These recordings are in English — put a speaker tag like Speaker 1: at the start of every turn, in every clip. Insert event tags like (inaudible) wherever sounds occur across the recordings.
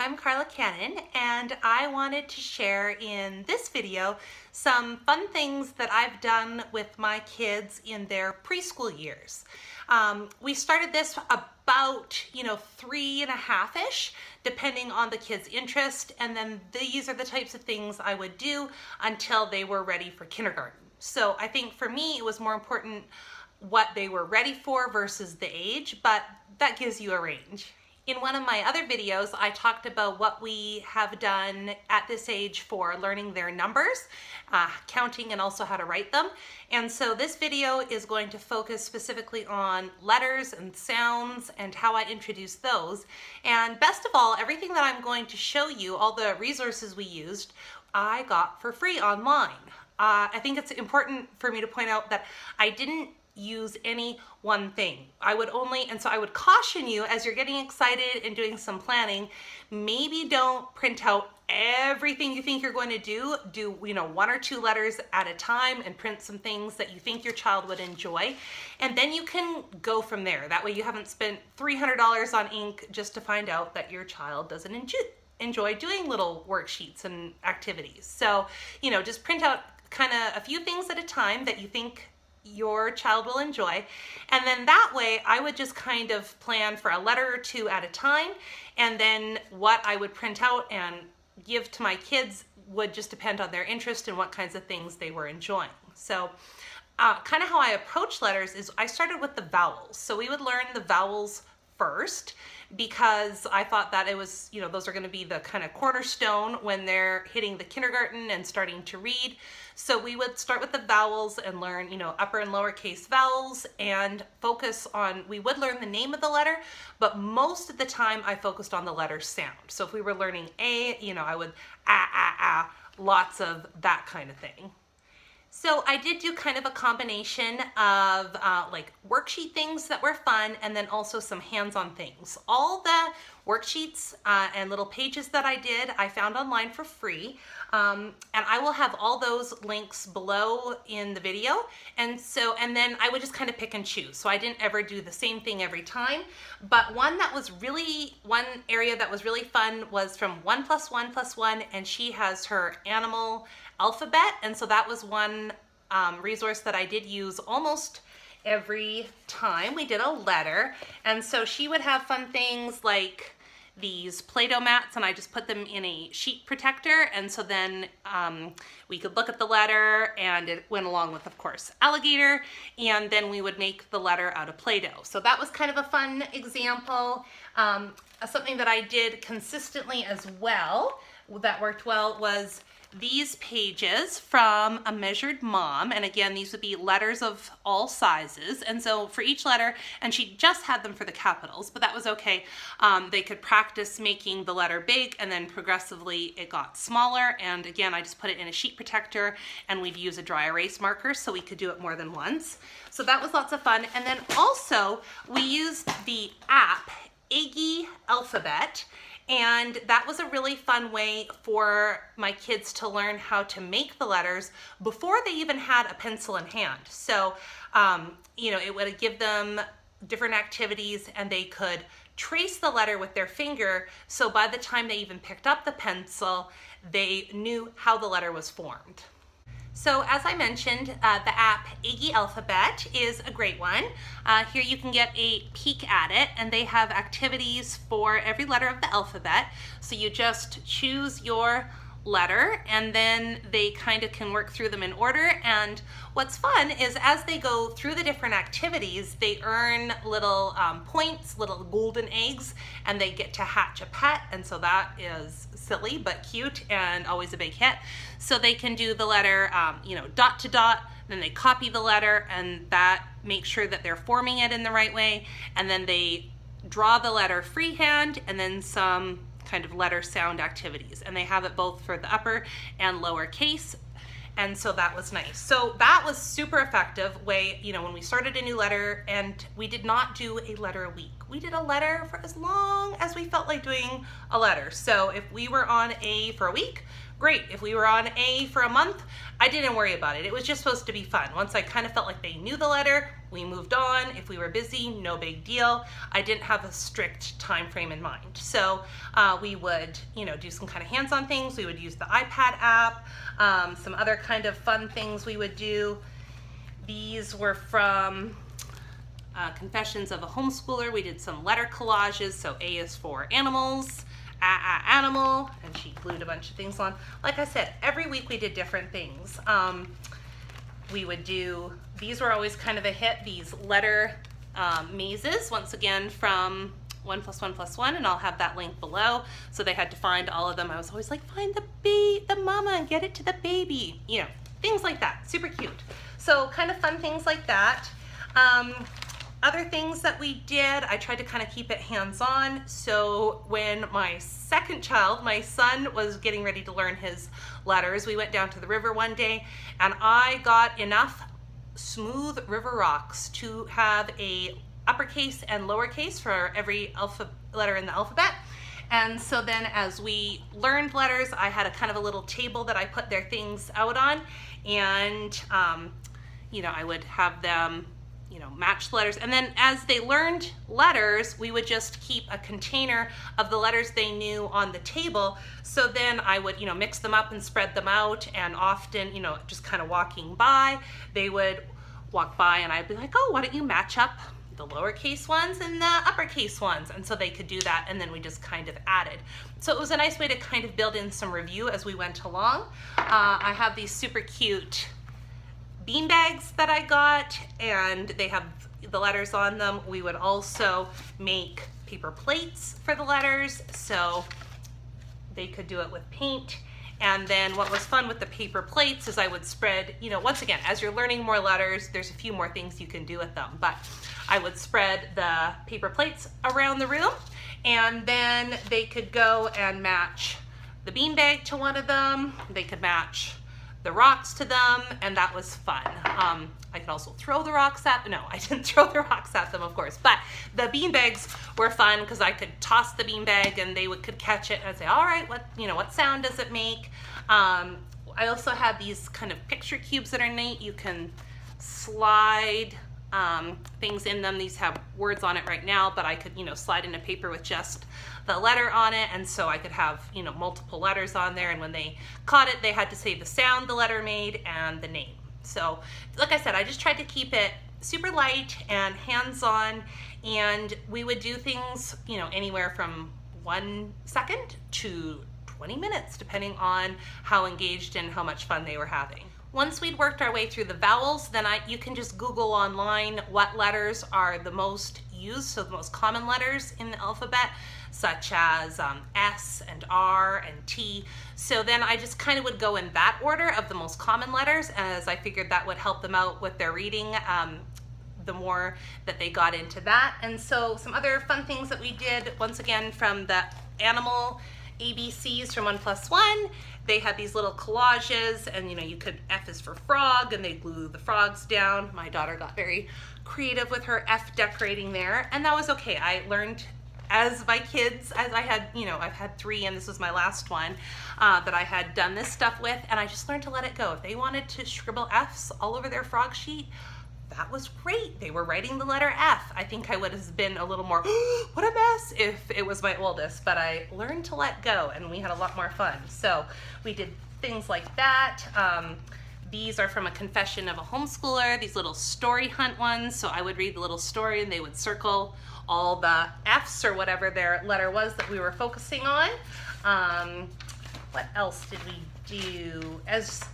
Speaker 1: I'm Karla Canon and I wanted to share in this video some fun things that I've done with my kids in their preschool years. Um, we started this about, you know, three and a half-ish, depending on the kid's interest, and then these are the types of things I would do until they were ready for kindergarten. So I think for me it was more important what they were ready for versus the age, but that gives you a range. In one of my other videos, I talked about what we have done at this age for learning their numbers, uh, counting, and also how to write them. And so this video is going to focus specifically on letters and sounds and how I introduce those. And best of all, everything that I'm going to show you, all the resources we used, I got for free online. Uh, I think it's important for me to point out that I didn't use any one thing. I would only, and so I would caution you as you're getting excited and doing some planning, maybe don't print out everything you think you're going to do. Do, you know, one or two letters at a time and print some things that you think your child would enjoy. And then you can go from there. That way you haven't spent $300 on ink just to find out that your child doesn't enjoy enjoy doing little worksheets and activities. So, you know, just print out kind of a few things at a time that you think your child will enjoy. And then that way I would just kind of plan for a letter or two at a time. And then what I would print out and give to my kids would just depend on their interest and what kinds of things they were enjoying. So uh, kind of how I approach letters is I started with the vowels. So we would learn the vowels first because I thought that it was, you know, those are going to be the kind of cornerstone when they're hitting the kindergarten and starting to read. So we would start with the vowels and learn, you know, upper and lower case vowels and focus on, we would learn the name of the letter, but most of the time I focused on the letter sound. So if we were learning A, you know, I would ah, ah, ah, lots of that kind of thing. So I did do kind of a combination of uh, like worksheet things that were fun and then also some hands-on things. All the worksheets uh, and little pages that I did I found online for free. Um, and I will have all those links below in the video. And so and then I would just kind of pick and choose. So I didn't ever do the same thing every time. But one that was really one area that was really fun was from one plus one plus one and she has her animal alphabet. And so that was one um, resource that I did use almost every time we did a letter. And so she would have fun things like these Play-Doh mats and I just put them in a sheet protector and so then um, we could look at the letter and it went along with of course alligator and then we would make the letter out of Play-Doh. So that was kind of a fun example. Um, something that I did consistently as well that worked well was these pages from A Measured Mom. And again, these would be letters of all sizes. And so for each letter, and she just had them for the capitals, but that was okay. Um, they could practice making the letter big and then progressively it got smaller. And again, I just put it in a sheet protector and we'd use a dry erase marker so we could do it more than once. So that was lots of fun. And then also we used the app Iggy Alphabet and that was a really fun way for my kids to learn how to make the letters before they even had a pencil in hand. So, um, you know, it would give them different activities and they could trace the letter with their finger. So by the time they even picked up the pencil, they knew how the letter was formed. So as I mentioned, uh, the app Iggy Alphabet is a great one. Uh, here you can get a peek at it and they have activities for every letter of the alphabet. So you just choose your letter and then they kind of can work through them in order. And what's fun is as they go through the different activities they earn little um, points little golden eggs and they get to hatch a pet. And so that is silly but cute and always a big hit. So they can do the letter um, you know dot to dot then they copy the letter and that makes sure that they're forming it in the right way. And then they draw the letter freehand and then some kind of letter sound activities. And they have it both for the upper and lower case. And so that was nice. So that was super effective way, you know, when we started a new letter and we did not do a letter a week. We did a letter for as long as we felt like doing a letter. So if we were on A for a week, great. If we were on A for a month, I didn't worry about it. It was just supposed to be fun. Once I kind of felt like they knew the letter, we moved on. If we were busy, no big deal. I didn't have a strict time frame in mind. So uh, we would, you know, do some kind of hands-on things. We would use the iPad app, um, some other kind of fun things we would do. These were from uh, Confessions of a Homeschooler. We did some letter collages. So A is for animals, a, a animal, and she glued a bunch of things on. Like I said, every week we did different things. Um, we would do, these were always kind of a hit, these letter um, mazes, once again from one plus one plus one, and I'll have that link below. So they had to find all of them. I was always like, find the bee, the mama and get it to the baby. You know, things like that, super cute. So kind of fun things like that. Um, other things that we did, I tried to kind of keep it hands-on. So when my second child, my son, was getting ready to learn his letters, we went down to the river one day and I got enough smooth river rocks to have a uppercase and lowercase for every alpha letter in the alphabet. And so then as we learned letters, I had a kind of a little table that I put their things out on and um, you know, I would have them you know, match letters. And then as they learned letters, we would just keep a container of the letters they knew on the table. So then I would, you know, mix them up and spread them out. And often, you know, just kind of walking by, they would walk by and I'd be like, oh, why don't you match up the lowercase ones and the uppercase ones. And so they could do that. And then we just kind of added. So it was a nice way to kind of build in some review as we went along. Uh, I have these super cute bean bags that I got and they have the letters on them. We would also make paper plates for the letters so they could do it with paint. And then what was fun with the paper plates is I would spread, you know, once again, as you're learning more letters, there's a few more things you can do with them, but I would spread the paper plates around the room and then they could go and match the bean bag to one of them. They could match the rocks to them, and that was fun. Um, I could also throw the rocks at, no, I didn't (laughs) throw the rocks at them, of course, but the bean bags were fun because I could toss the bean bag and they would, could catch it and I'd say, all right, what, you know, what sound does it make? Um, I also had these kind of picture cubes that are neat. You can slide um, things in them. These have words on it right now, but I could, you know, slide in a paper with just the letter on it. And so I could have, you know, multiple letters on there. And when they caught it, they had to say the sound the letter made and the name. So like I said, I just tried to keep it super light and hands-on. And we would do things, you know, anywhere from one second to 20 minutes, depending on how engaged and how much fun they were having. Once we'd worked our way through the vowels, then I, you can just Google online what letters are the most used, so the most common letters in the alphabet, such as um, S and R and T. So then I just kind of would go in that order of the most common letters as I figured that would help them out with their reading um, the more that they got into that. And so some other fun things that we did, once again, from the animal ABCs from One Plus One, they had these little collages and you know you could F is for frog and they glue the frogs down. My daughter got very creative with her F decorating there and that was okay. I learned as my kids, as I had, you know, I've had three and this was my last one uh, that I had done this stuff with and I just learned to let it go. If they wanted to scribble F's all over their frog sheet, that was great. They were writing the letter F. I think I would have been a little more, (gasps) what a mess, if it was my oldest, but I learned to let go and we had a lot more fun. So we did things like that. Um, these are from a confession of a homeschooler, these little story hunt ones. So I would read the little story and they would circle all the F's or whatever their letter was that we were focusing on. Um, what else did we do? As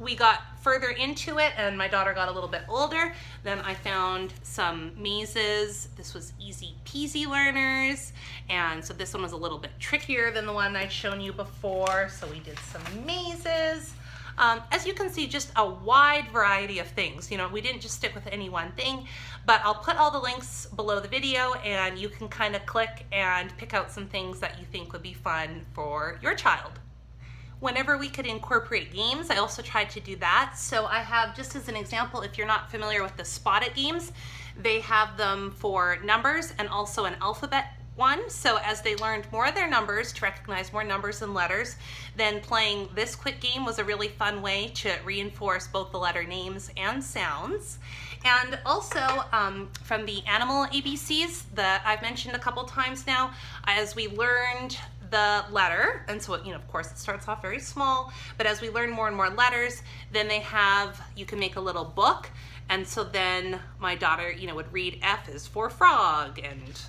Speaker 1: we got further into it and my daughter got a little bit older, then I found some mazes. This was easy peasy learners. And so this one was a little bit trickier than the one I'd shown you before. So we did some mazes. Um, as you can see, just a wide variety of things. You know, we didn't just stick with any one thing, but I'll put all the links below the video and you can kind of click and pick out some things that you think would be fun for your child whenever we could incorporate games, I also tried to do that. So I have, just as an example, if you're not familiar with the Spot It games, they have them for numbers and also an alphabet one. So as they learned more of their numbers to recognize more numbers and letters, then playing this quick game was a really fun way to reinforce both the letter names and sounds. And also um, from the animal ABCs that I've mentioned a couple times now, as we learned the letter, and so, you know, of course it starts off very small, but as we learn more and more letters, then they have, you can make a little book, and so then my daughter, you know, would read F is for frog, and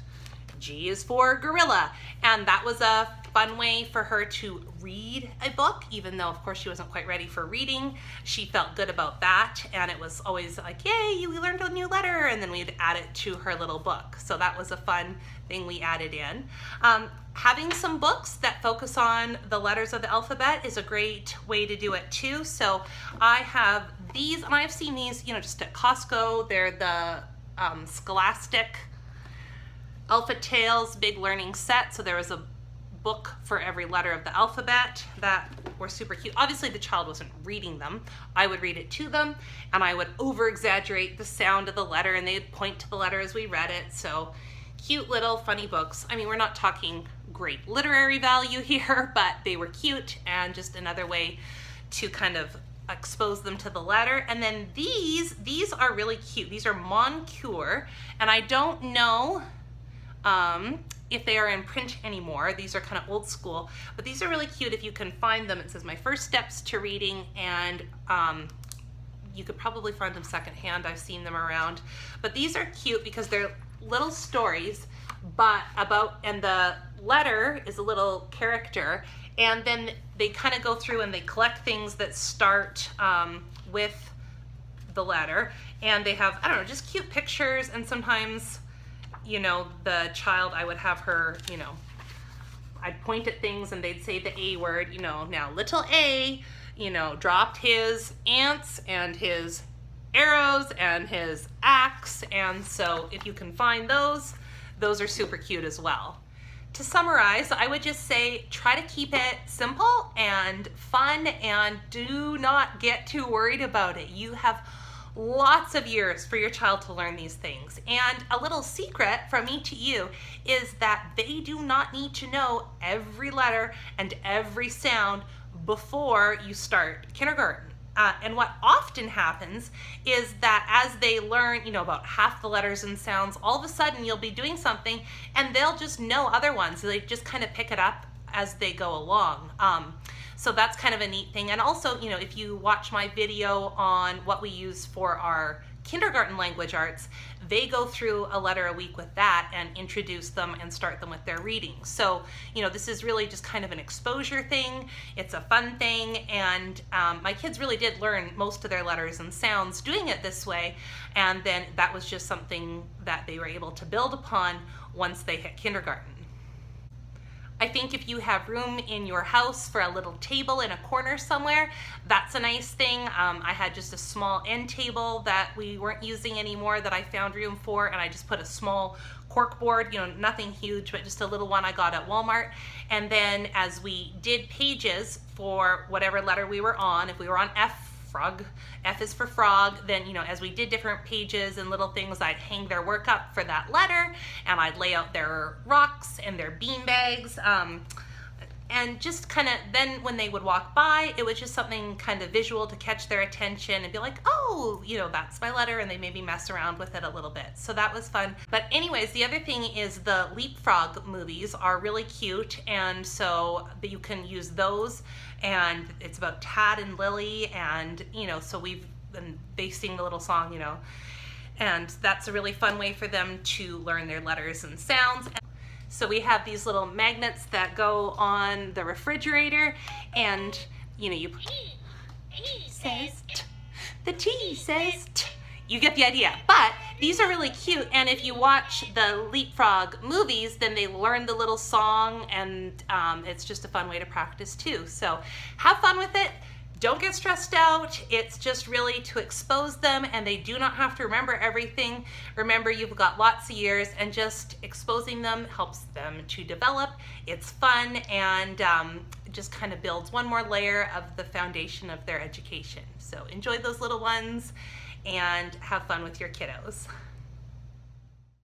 Speaker 1: G is for gorilla, and that was a fun way for her to read a book, even though of course she wasn't quite ready for reading. She felt good about that and it was always like, yay, we learned a new letter and then we'd add it to her little book. So that was a fun thing we added in. Um, having some books that focus on the letters of the alphabet is a great way to do it too. So I have these, and I've seen these, you know, just at Costco. They're the um, Scholastic Alpha Tales Big Learning Set. So there was a book for every letter of the alphabet that were super cute. Obviously the child wasn't reading them. I would read it to them and I would over exaggerate the sound of the letter and they'd point to the letter as we read it. So cute little funny books. I mean, we're not talking great literary value (laughs) here, but they were cute and just another way to kind of expose them to the letter. And then these, these are really cute. These are Moncure, and I don't know um, if they are in print anymore. These are kind of old school, but these are really cute if you can find them. It says my first steps to reading and um, you could probably find them secondhand. I've seen them around, but these are cute because they're little stories, but about, and the letter is a little character and then they kind of go through and they collect things that start um, with the letter and they have, I don't know, just cute pictures and sometimes you know, the child, I would have her, you know, I'd point at things and they'd say the A word, you know, now little A, you know, dropped his ants and his arrows and his axe. And so if you can find those, those are super cute as well. To summarize, I would just say try to keep it simple and fun and do not get too worried about it. You have lots of years for your child to learn these things. And a little secret from me to you is that they do not need to know every letter and every sound before you start kindergarten. Uh, and what often happens is that as they learn, you know, about half the letters and sounds, all of a sudden you'll be doing something and they'll just know other ones. So they just kind of pick it up as they go along. Um, so that's kind of a neat thing. And also, you know, if you watch my video on what we use for our kindergarten language arts, they go through a letter a week with that and introduce them and start them with their reading. So, you know, this is really just kind of an exposure thing. It's a fun thing. And um, my kids really did learn most of their letters and sounds doing it this way. And then that was just something that they were able to build upon once they hit kindergarten. I think if you have room in your house for a little table in a corner somewhere, that's a nice thing. Um, I had just a small end table that we weren't using anymore that I found room for, and I just put a small cork board, you know, nothing huge, but just a little one I got at Walmart. And then as we did pages for whatever letter we were on, if we were on F frog. F is for frog. Then, you know, as we did different pages and little things, I'd hang their work up for that letter and I'd lay out their rocks and their bean bags. Um, and just kind of then when they would walk by it was just something kind of visual to catch their attention and be like oh you know that's my letter and they maybe mess around with it a little bit. So that was fun. But anyways the other thing is the leapfrog movies are really cute and so you can use those and it's about Tad and Lily and you know so we've been they sing the little song you know. And that's a really fun way for them to learn their letters and sounds so we have these little magnets that go on the refrigerator and you know you T says t, the T says t. You get the idea. But these are really cute and if you watch the Leapfrog movies then they learn the little song and um, it's just a fun way to practice too. So have fun with it. Don't get stressed out. It's just really to expose them and they do not have to remember everything. Remember, you've got lots of years and just exposing them helps them to develop. It's fun and um, just kind of builds one more layer of the foundation of their education. So enjoy those little ones and have fun with your kiddos. (laughs)